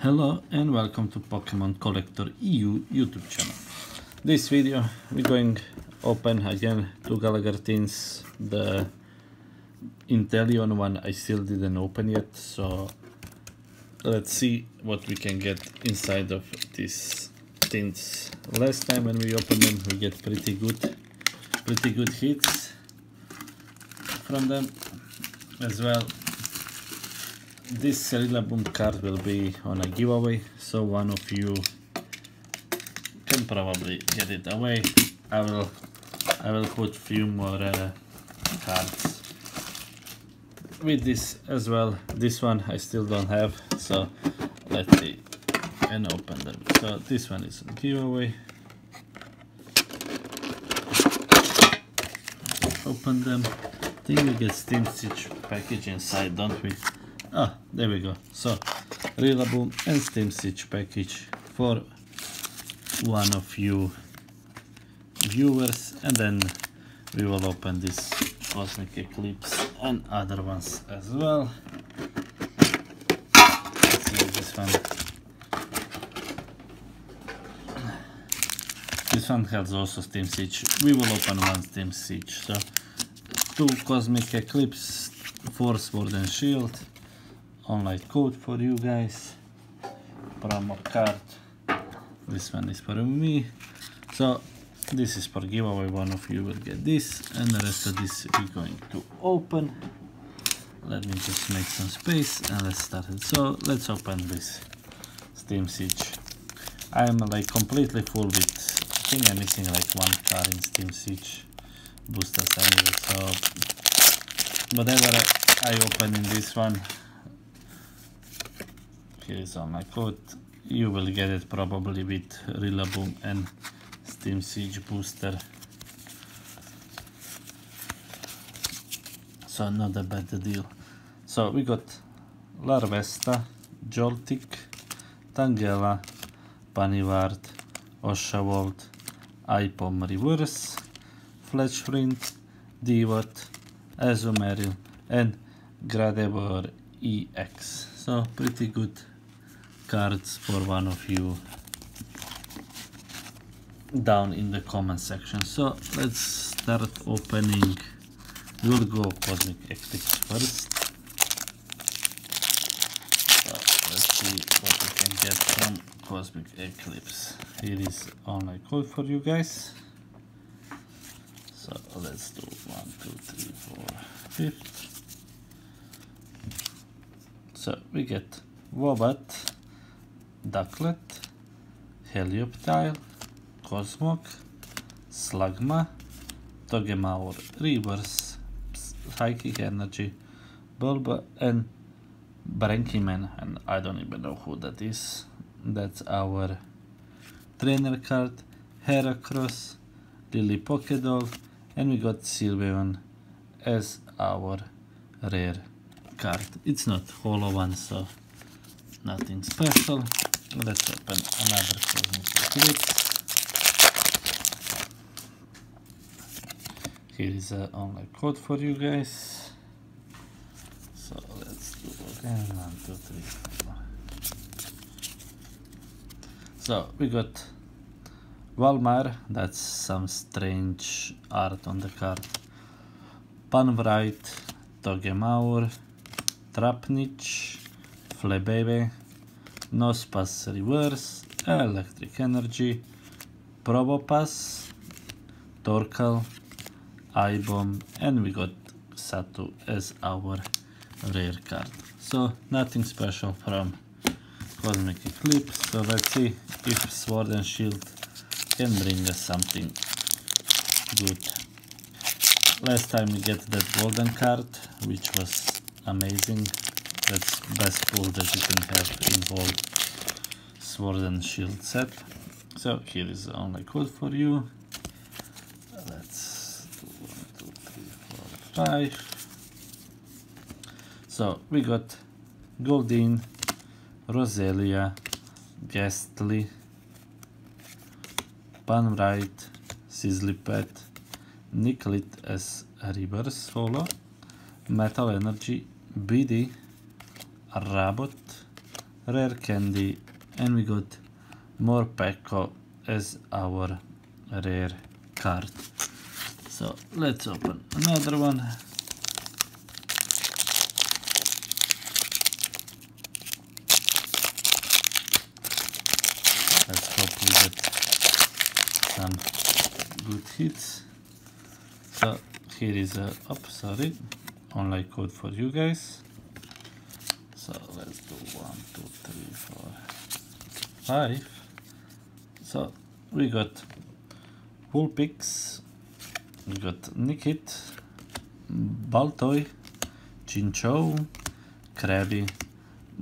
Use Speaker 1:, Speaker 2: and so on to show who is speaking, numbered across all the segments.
Speaker 1: Hello and welcome to Pokemon Collector EU YouTube channel. This video we're going open again two Galagar tins. The Inteleon one I still didn't open yet, so let's see what we can get inside of these tins. Last time when we opened them we get pretty good pretty good hits from them as well this Rillaboom card will be on a giveaway, so one of you can probably get it away. I will I will put few more uh, cards with this as well. This one I still don't have, so let's see and open them. So this one is a giveaway. Open them. I think we get Steam Siege package inside, don't we? Ah, there we go. So, Rillaboom and Steam Siege package for one of you viewers and then we will open this Cosmic Eclipse and other ones as well. Let's see this one. This one has also Steam Siege. We will open one Steam Siege. So, two Cosmic Eclipse, force Sword and Shield, online code for you guys. Promo card. This one is for me. So this is for giveaway. One of you will get this and the rest of this we're going to open. Let me just make some space and let's start it. So let's open this steam siege. I'm like completely full with i think i'm missing like one card in steam siege boosters anyway so whatever i open in this one here is on my code you will get it probably with Rillaboom and Steam Siege booster. So not a bad deal. So we got Larvesta, Joltik, Tangela, Paniward, Oshawott, Ipom Reverse, Fletchflint, Divot, Azumarill and Gardevoir EX so pretty good cards for one of you down in the comment section. So let's start opening. We'll go Cosmic Eclipse first. So let's see what we can get from Cosmic Eclipse. Here is online code for you guys. So let's do one, two, three, four, fifth. So we get Wobbutt, Ducklett, Helioptile, Cosmog, Slugma, Togemaur, Reverse, Psychic Energy, Bulba, and Brankyman, and I don't even know who that is. That's our trainer card, Heracross, Lillie Pokédoll, and we got Sylveon as our rare card. It's not holo one, so nothing special. Let's open another Eclipse. Here is an online code for you guys. So let's do again. One, two, three, four. So we got Wailmer, that's some strange art on the card. Panwright, Togemaur, Trapinch, Flabebe, Nosepass Reverse, Electric Energy, Probopass, Torkoal, Ibomb, and we got Satu as our rare card. So nothing special from Cosmic Eclipse. So let's see if Sword and Shield can bring us something good. Last time we get that golden card, which was amazing. That's best pull that you can have in whole Sword and Shield set. So here is the only code for you. Let's do one, two, three, four, five. So we got Goldeen, Roselia, Gastly, Panwright, Sizzlipede, Nickit as a reverse solo, Metal Energy, BD, Raboot, rare candy and we got more Morpeko as our rare card. So let's open another one. Let's hope we get some good hits. So here is a up sorry online code for you guys so let's do one two three four five. So we got Vulpix we got Nickit, Baltoy Chinchou Krabby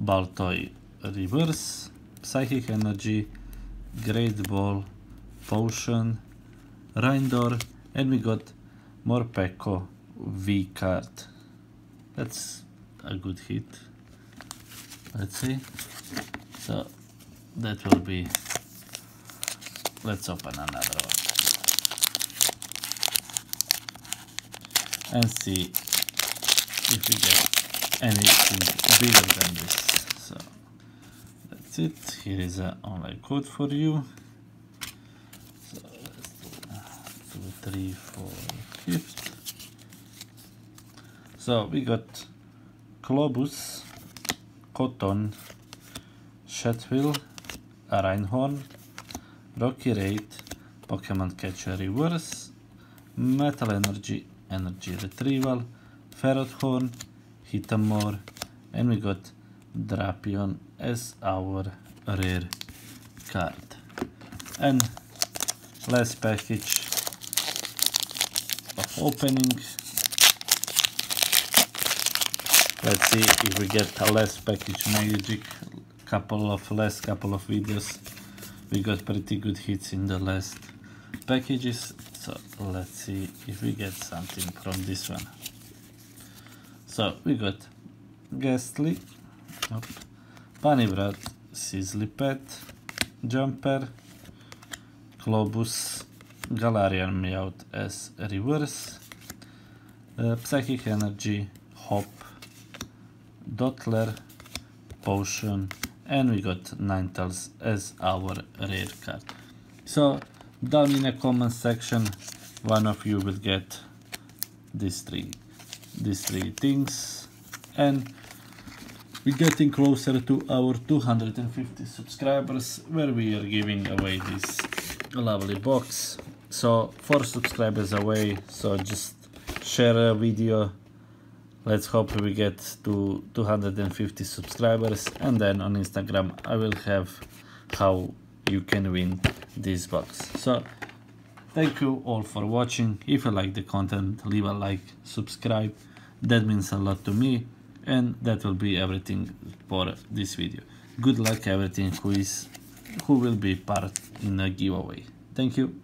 Speaker 1: Baltoy Reverse Psychic Energy Great Ball Potion Rindor and we got Morpeko V card. That's a good hit let's see. So that will be let's open another one. And see if we get anything bigger than this. So that's it. Here is an online code for you. So let's do two three four fifth. So we got Globus Cotton Shetwill Reinhorn Rocky Raid Pokemon Catcher Reverse Metal Energy Energy Retrieval Ferrothorn Hitamore and we got Drapion as our rare card. And last package of opening let's see if we get a less package. Magic couple of last couple of videos. We got pretty good hits in the last packages. So let's see if we get something from this one. So we got Gastly Panibrat Sizzlipede Jumper Globus Galarian Meowth as reverse uh, Psychic Energy Hop Dottler Potion and we got Ninetales as our rare card. So down in the comment section one of you will get these three these three things and we're getting closer to our 250 subscribers where we are giving away this lovely box so four subscribers away so just share a video let's hope we get to 250 subscribers and then on instagram i will have how you can win this box. So thank you all for watching. If you like the content leave a like subscribe. That means a lot to me and that will be everything for this video. Good luck everything who is who will be part in a giveaway. Thank you